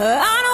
I